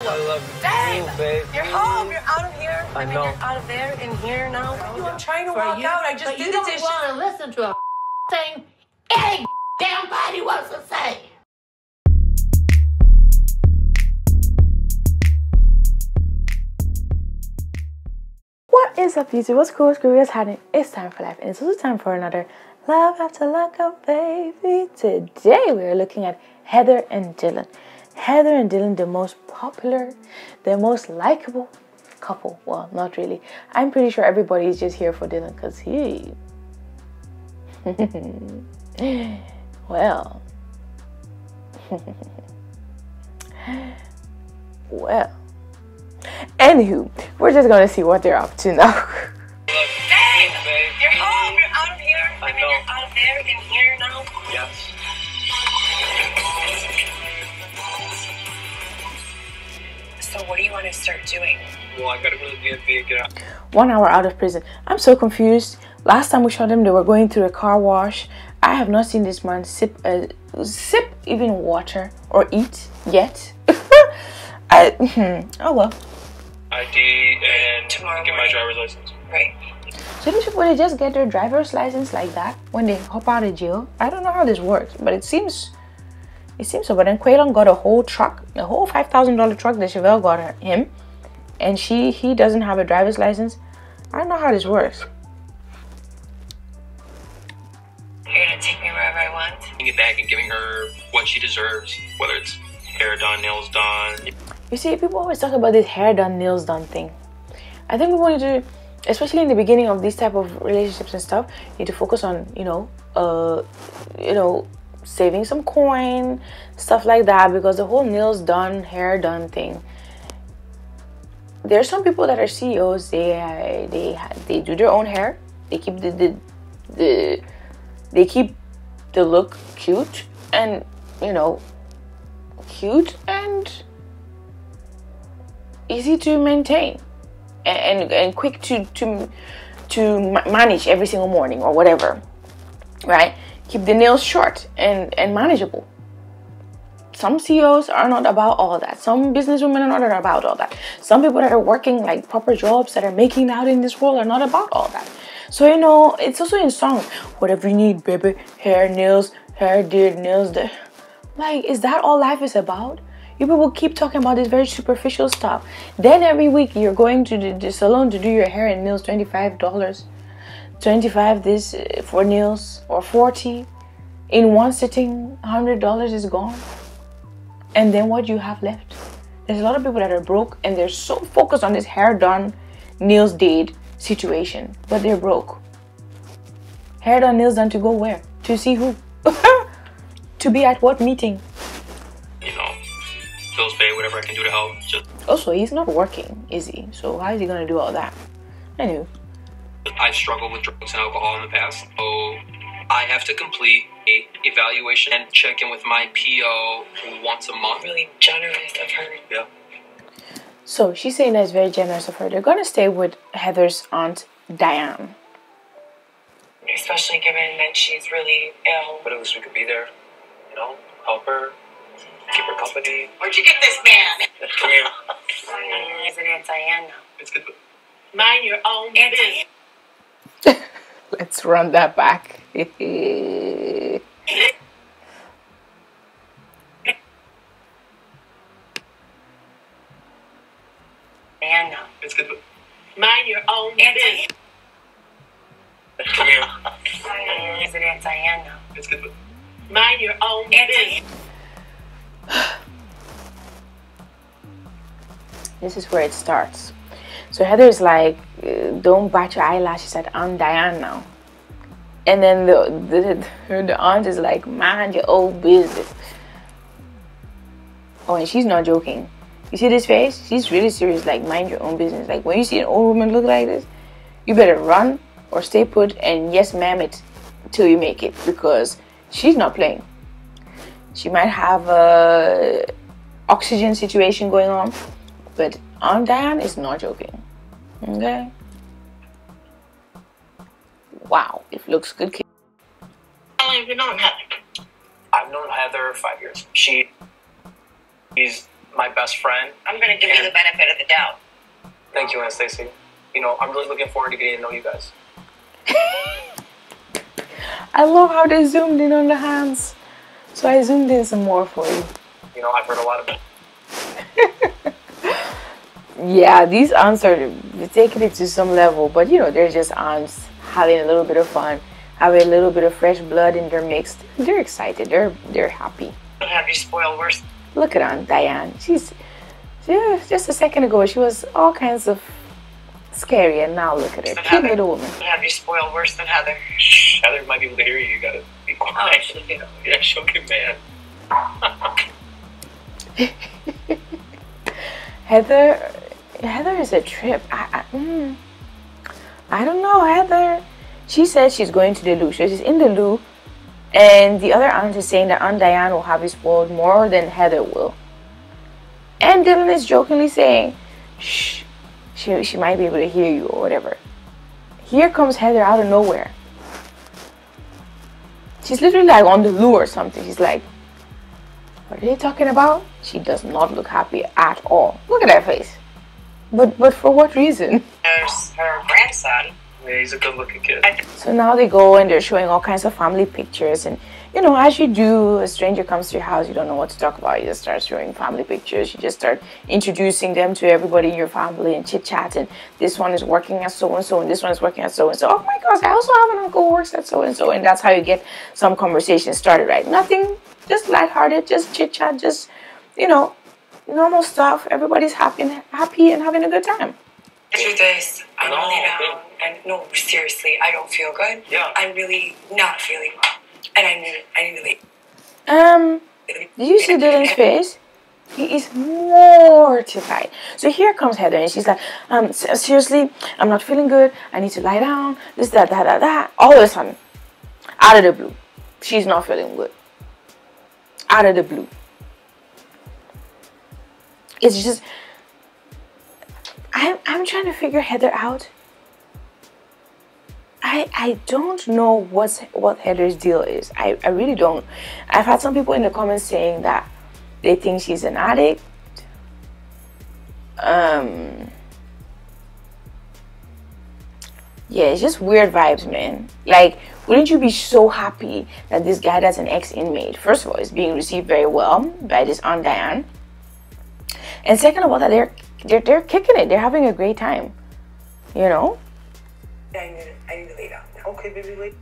I love you, babe. babe You're home. You're out of here. I mean, know. You're out of there in here now. You I'm trying to For walk you, out. I just but did you the don't want to listen to a thing any damn body wants to say. What is up, YouTube? What's cool? What's groovy? What's happening? It's time for life, and it's also time for another Love After Lockup, baby. Today we are looking at Heather and Dylan. Heather and Dylan, the most popular, the most likable couple. Well, not really. I'm pretty sure everybody is just here for Dylan because he. well. well. Anywho, we're just gonna see what they're up to now. want to start doing? Well, I gotta really get, be, get out. one hour out of prison. I'm so confused. Last time we shot them, they were going through a car wash. I have not seen this man sip uh, sip even water or eat yet. I, hmm, oh well. ID and Tomorrow get my morning. driver's license. Right. So these people they just get their driver's license like that when they hop out of jail. I don't know how this works, but it seems it seems so. But then Quaylon got a whole truck, a whole five thousand dollar truck that Shavel got her, him, and she he doesn't have a driver's license. I don't know how this works. You're gonna take me wherever I want. Getting it back and giving her what she deserves, whether it's hair done, nails done. You see, people always talk about this hair done, nails done thing. I think people need to, especially in the beginning of these type of relationships and stuff, you need to focus on, you know, uh, you know, saving some coin, stuff like that, because the whole nails done, hair done thing. There's some people that are CEOs. They they they do their own hair. They keep the the, the they keep the look cute and you know cute and easy to maintain and and, and quick to to to manage every single morning or whatever right keep the nails short and and manageable some CEOs are not about all that. Some businesswomen are not about all that. Some people that are working like proper jobs that are making out in this world are not about all that. So you know, it's also in song. Whatever you need, baby. Hair, nails, hair, beard, nails. The like, is that all life is about? You people keep talking about this very superficial stuff. Then every week you're going to the, the salon to do your hair and nails, twenty five dollars, twenty five this uh, for nails or forty. In one sitting, hundred dollars is gone. And then what you have left? There's a lot of people that are broke and they're so focused on this hair done nails did situation but they're broke. Hair done nails done to go where? To see who? To be at what meeting? You know, bills paid, whatever I can do to help. Just also he's not working is he? So how is he gonna do all that? Anyway I've struggled with drugs and alcohol in the past, so I have to complete a evaluation and check in with my PO once a month. Really generous of her. Yeah. so she's saying that it's very generous of her they're gonna stay with heather's aunt diane Especially given that she's really ill. But at least we could be there, you know, help her, keep her company. Where'd you get this man? Come here. Is it Aunt Diane now? It's good. Mind your own business. Diane? let's run that back Diane now. It's good. Mind your own business. Come here. Is it Aunt Diane? It's good. Mind your own Aunt business. This is where it starts. So Heather's like, uh, "Don't bite your eyelashes at Aunt Diane now," and then the the, the, the aunt is like, "Mind your own business." Oh, and she's not joking. You see this face? She's really serious. Like, mind your own business. Like when you see an old woman look like this, you better run or stay put and yes, ma'am it till you make it because she's not playing. She might have a oxygen situation going on, but Aunt Diane is not joking. Okay? Wow, it looks good. kid. How long have you known Heather? I've known Heather five years. She, she's my best friend. I'm gonna give you the benefit of the doubt. Thank you, Anastasia. You know, I'm really looking forward to getting to know you guys. I love how they zoomed in on the hands. So I zoomed in some more for you. You know, I've heard a lot of it. Yeah, these aunts are taking it to some level, but you know, they're just aunts having a little bit of fun, having a little bit of fresh blood in their mix. They're excited. They're they're happy. I'll have you spoiled worse. Look at Aunt Diane. She's yeah, just a second ago she was all kinds of scary, and now look at her, cute little woman. I'll have you spoiled worse than Heather. Heather might be able to hear you. You gotta be Oh, quiet. she'll yeah, she'll get mad. Heather, Heather is a trip. I, I, mm, I don't know, Heather. She says she's going to the loo. She's in the loo, and the other aunt is saying that Aunt Diane will have you spoiled more than Heather will. And Dylan is jokingly saying, shh, she, she might be able to hear you or whatever. Here comes Heather out of nowhere. She's literally like on the loo or something. She's like, what are they talking about? She does not look happy at all. Look at that face. But but for what reason? There's her grandson. Yeah, he's a good-looking kid. So now they go and they're showing all kinds of family pictures and you know, as you do, a stranger comes to your house, you don't know what to talk about. You just start showing family pictures. You just start introducing them to everybody in your family and chit chat. And this one is working at so and so, and this one is working as so and so. Oh my gosh, I also have an uncle who works at so and so. And that's how you get some conversation started, right? Nothing, just lighthearted, just chit chat, just, you know, normal stuff. Everybody's happy and, happy and having a good time. The truth is, I'm No, really down. And no, seriously, I don't feel good. Yeah. I'm really not feeling well. And I need I need to leave. Um, do you see Dylan's face? He is mortified. So here comes Heather, and she's like, um, seriously, I'm not feeling good. I need to lie down. This, that, that, that, that. All of a sudden, out of the blue, she's not feeling good. Out of the blue. It's just, I'm, I'm trying to figure Heather out. I, I don't know what's what Heather's deal is. I, I really don't. I've had some people in the comments saying that they think she's an addict. Um Yeah, it's just weird vibes, man. Like, wouldn't you be so happy that this guy that's an ex-inmate, first of all, is being received very well by this Aunt Diane? And second of all, that they're they're they're kicking it. They're having a great time. You know? I need, I need to lay down now. Okay, baby, lay,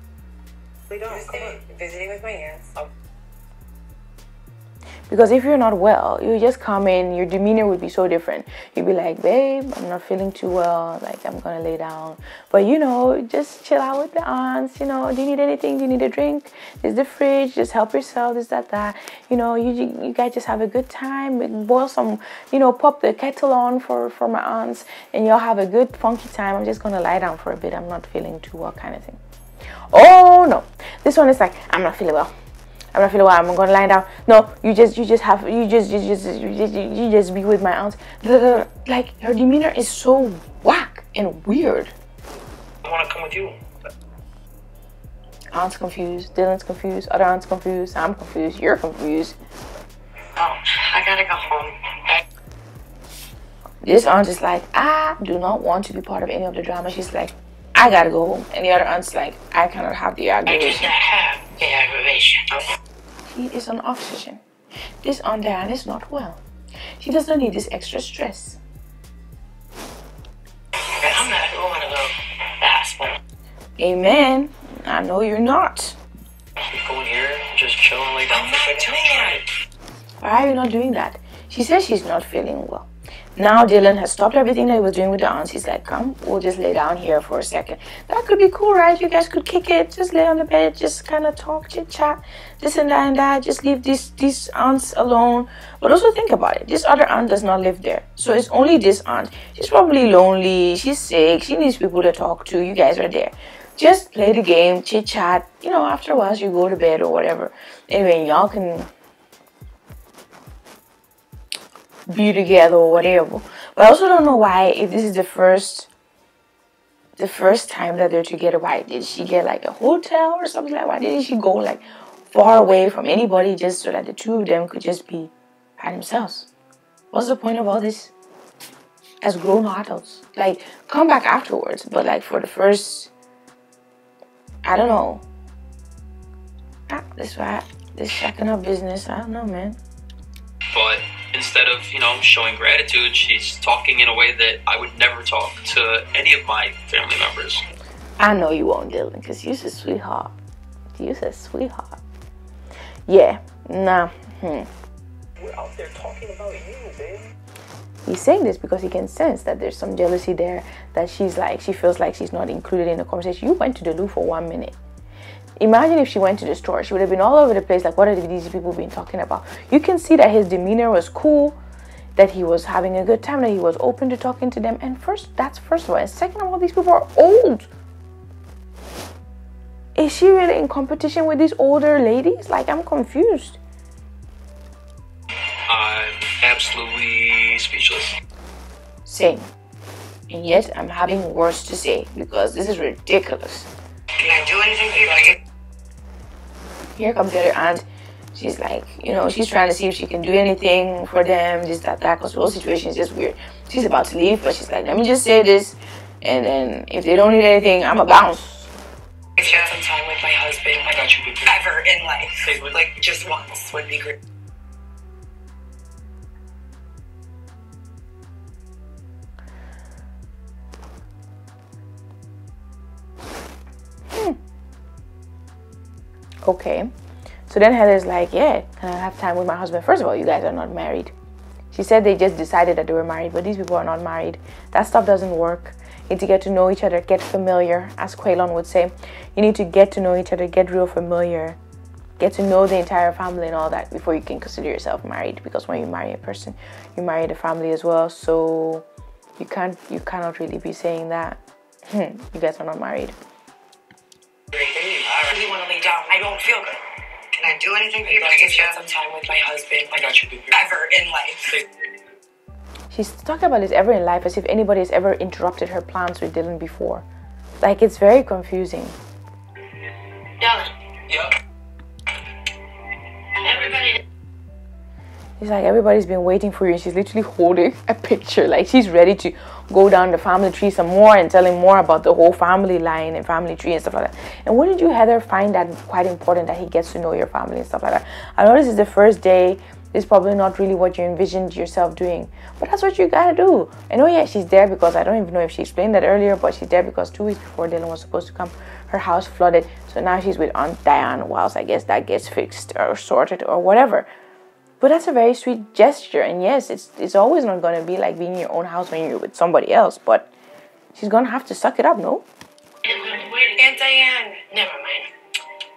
lay down. Come on. Visiting, visiting with my aunts. Because if you're not well, you just come in, your demeanor would be so different. You'd be like, babe, I'm not feeling too well, like I'm gonna lay down. But you know, just chill out with the aunts, you know, do you need anything? Do you need a drink? There's the fridge, just help yourself, this, that, that. You know, you you guys just have a good time, boil some, you know, pop the kettle on for, for my aunts, and y'all have a good funky time. I'm just gonna lie down for a bit, I'm not feeling too well, kind of thing. Oh no, this one is like, I'm not feeling well. I'm not feeling well. I'm gonna lie down. No, you just, you just have, you just, you just, you just, you just be with my aunt. Like her demeanor is so whack and weird. I want to come with you. Aunt's confused. Dylan's confused. Other aunt's confused. I'm confused. You're confused. Oh, I gotta go home. This aunt is like, I do not want to be part of any of the drama. She's like, I gotta go home. And the other aunt's like, I cannot have the aggravation. I do not have the aggravation. He is on oxygen. This Aunt Diane is not well. She does not need this extra stress. I'm not going to go. Amen. I know you're not. Here, just chill and lay down I'm not doing it. Why are you not doing that? She says she's not feeling well. Now Dylan has stopped everything that he was doing with the aunts. He's like, come, we'll just lay down here for a second. That could be cool, right? You guys could kick it, just lay on the bed, just kind of talk, chit chat, this and that and that. Just leave these these aunts alone. But also think about it. This other aunt does not live there, so it's only this aunt. She's probably lonely. She's sick. She needs people to talk to. You guys are there. Just play the game, chit chat. You know, after a while, you go to bed or whatever. Anyway, y'all can be together or whatever. But I also don't know why if this is the first the first time that they're together, why did she get like a hotel or something like why didn't she go like far away from anybody just so that the two of them could just be by themselves? what's the point of all this? As grown adults, like come back afterwards, but like for the first, I don't know. Ah, this right, this checking up business. I don't know, man. But instead of, you know, showing gratitude, she's talking in a way that I would never talk to any of my family members. I know you won't, Dylan, because you're a sweetheart. You're a sweetheart. Yeah, nah. Hmm. We're out there talking about you, babe. He's saying this because he can sense that there's some jealousy there, that she's like, she feels like she's not included in the conversation. You went to the loo for one minute. Imagine if she went to the store, she would have been all over the place. Like, what are these people been talking about? You can see that his demeanor was cool, that he was having a good time, that he was open to talking to them. And first, that's first of all. And second of all, these people are old. Is she really in competition with these older ladies? Like, I'm confused. I'm absolutely speechless. Same. And yet, I'm having words to say because this is ridiculous. Can I do anything for you? Like, Here comes the other aunt. She's like, you know, she's trying to see if she can do anything for them, this, that, that, because the whole situation is just weird. She's about to leave, but she's like, let me just say this, and then if they don't need anything, I'm a bounce. If you have some time with my husband. I got you, baby. Ever in life. Hey, what- Like, just once would be great. Okay. So then Heather's like, yeah, can I have time with my husband? First of all, you guys are not married. She said they just decided that they were married, but these people are not married. That stuff doesn't work. You need to get to know each other, get familiar, as Quaylon would say. You need to get to know each other, get real familiar, get to know the entire family and all that before you can consider yourself married. Because when you marry a person, you marry the family as well. So you can't, you cannot really be saying that hmm, you guys are not married. I really want to lay down. I don't feel good. Can I do anything for you? got I can you. spend some time with my husband. I got you, baby. Ever in life. She's talking about this ever in life as if anybody has ever interrupted her plans with Dylan before. Like it's very confusing. Dylan, It's like everybody's been waiting for you, and she's literally holding a picture. Like she's ready to go down the family tree some more and tell him more about the whole family line and family tree and stuff like that. And wouldn't you, Heather, find that quite important that he gets to know your family and stuff like that? I know this is the first day. It's probably not really what you envisioned yourself doing, but that's what you gotta do. And oh yeah, she's there because I don't even know if she explained that earlier, but she's there because two weeks before Dylan was supposed to come, her house flooded. So now she's with Aunt Diane whilst I guess that gets fixed or sorted or whatever. But that's a very sweet gesture, and yes, it's it's always not gonna be like being in your own house when you're with somebody else. But she's gonna have to suck it up, no? Aunt Diane. Never mind.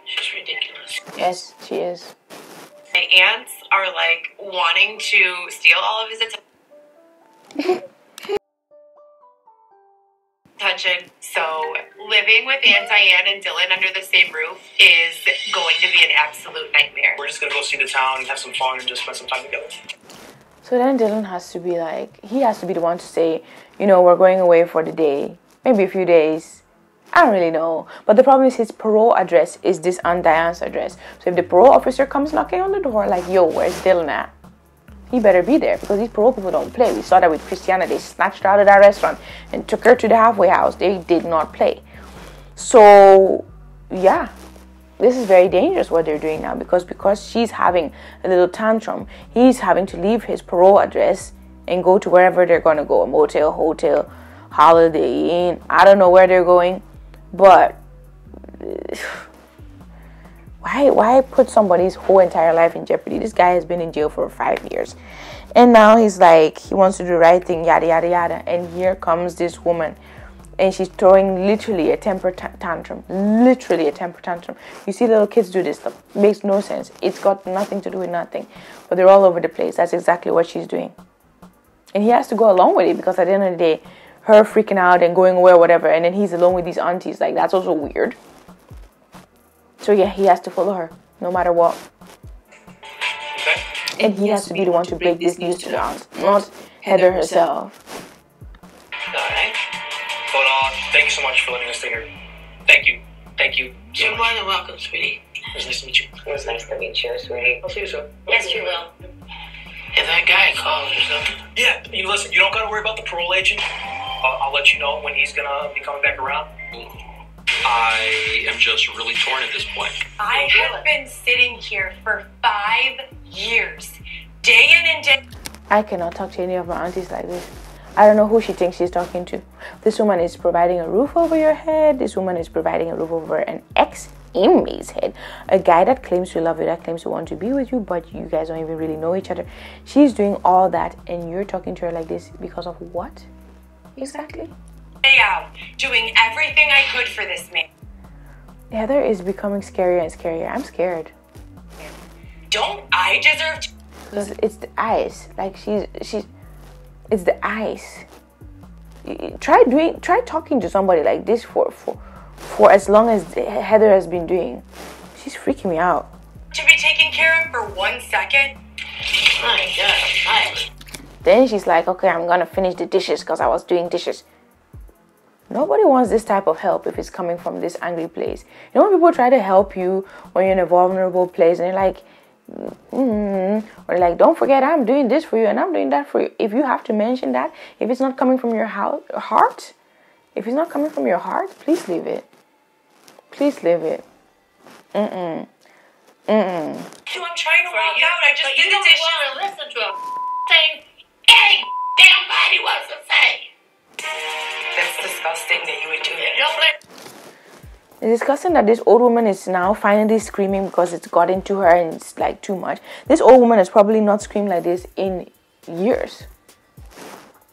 She's ridiculous. Yes, she is. My aunts are like wanting to steal all of his attention. Attention. So living with Aunt Diane and Dylan under the same roof is going to be an absolute nightmare. We're just gonna go see the town, and have some fun, and just spend some time together. So then Dylan has to be like, he has to be the one to say, you know, we're going away for the day, maybe a few days. I don't really know. But the problem is his parole address is this Aunt Diane's address. So if the parole officer comes knocking on the door, like, yo, where's Dylan at? He better be there because these parole people don't play. We saw that with Christiana. They snatched her out of that restaurant and took her to the halfway house. They did not play. So, yeah, this is very dangerous what they're doing now because because she's having a little tantrum, he's having to leave his parole address and go to wherever they're gonna go, a motel, hotel, holiday inn. I don't know where they're going, but why why put somebody's whole entire life in jeopardy? This guy has been in jail for five years. And now he's like he wants to do the right thing, yada yada yada. And here comes this woman and she's throwing literally a temper ta- tantrum. Literally a temper tantrum. You see little kids do this stuff. Makes no sense. It's got nothing to do with nothing. But they're all over the place. That's exactly what she's doing. And he has to go along with it because at the end of the day, her freaking out and going away or whatever, and then he's alone with these aunties. Like that's also weird. So yeah, he has to follow her no matter what. Okay? And he has to be the one to break this news to the aunt, not Heather herself. Alright. But uh, thank you so much for letting us stay here. Thank you. Thank you so You're much. more than welcome, sweetie. It was nice to meet you. It was nice to meet you, sweetie. I'll see you soon. Yes, you will. If that guy calls or something. Yeah, you listen, you don't gotta worry about the parole agent. I'll, I'll let you know when he's gonna be coming back around. I am just really torn at this point. I have been sitting here for five years, day in and day out. I cannot talk to any of my aunties like this. I don't know who she thinks she's talking to. This woman is providing a roof over your head. This woman is providing a roof over an ex inmate's head. A guy that claims to love you, that claims to want to be with you, but you guys don't even really know each other. She's doing all that, and you're talking to her like this because of what? Exactly. Day out, doing everything I could for this man. Heather is becoming scarier and scarier. I'm scared. Don't I deserve to because it's the eyes like she's she's it's the eyes try doing try talking to somebody like this for for for as long as heather has been doing she's freaking me out to be taken care of for one second? My God, then she's like okay i'm gonna finish the dishes because i was doing dishes nobody wants this type of help if it's coming from this angry place you know when people try to help you when you're in a vulnerable place and you're like mm, or like don't forget i'm doing this for you and i'm doing that for you if you have to mention that if it's not coming from your heart if it's not coming from your heart please leave it please leave it mm-mm mm-mm So I'm trying to walk you- out. I just but did you the don't dishes. want to listen to a thing any damn body wants to say. That's disgusting that you would do it. Don't let It's disgusting that this old woman is now finally screaming because it's got into her and it's like too much. This old woman has probably not screamed like this in years.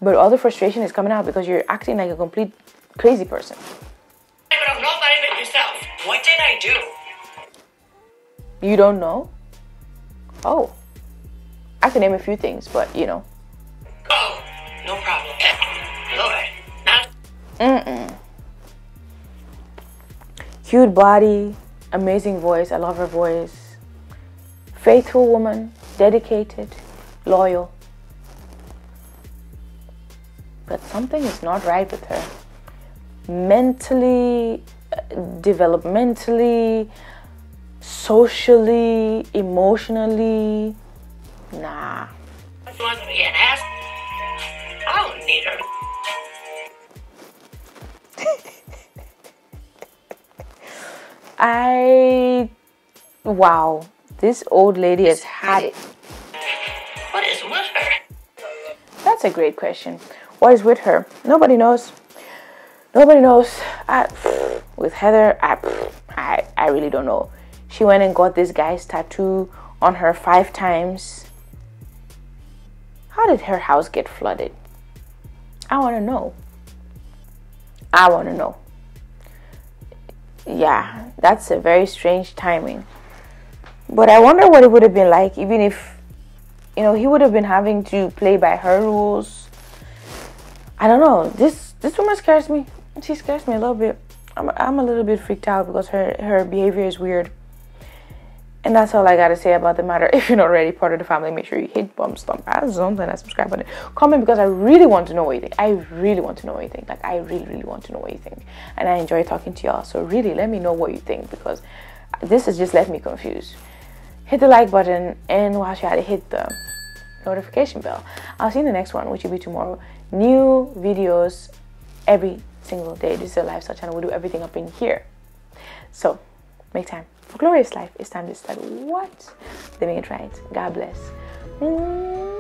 But all the frustration is coming out because you're acting like a complete crazy person. blame it on nobody but yourself. What did I do? You don't know? Oh. I can name a few things, but you know. Oh, No problem. Mm-mm. Cute body, amazing voice. I love her voice. Faithful woman, dedicated, loyal. But something is not right with her. Mentally, uh, developmentally, socially, emotionally. Nah. she wants to be an ass. I don't need her. I. Wow. This old lady has had it. What is with her? That's a great question. What is with her? Nobody knows. Nobody knows. I, with Heather, I, I, I really don't know. She went and got this guy's tattoo on her five times. How did her house get flooded? I want to know. I want to know. Yeah, that's a very strange timing. But I wonder what it would have been like, even if you know, he would have been having to play by her rules. I don't know. This this woman scares me. She scares me a little bit. I'm I'm a little bit freaked out because her her behavior is weird. And that's all I gotta say about the matter. If you're not already part of the family, make sure you hit bump stomp as something and subscribe button. Comment because I really want to know what you think. I really want to know what you think. Like I really, really want to know what you think. And I enjoy talking to y'all. So really let me know what you think because this has just left me confused. Hit the like button and while at it, hit the notification bell. I'll see you in the next one, which will be tomorrow. New videos every single day. This is a lifestyle channel. We do everything up in here. So make time glorious life. It's time to start what? Living it right. God bless. Mm.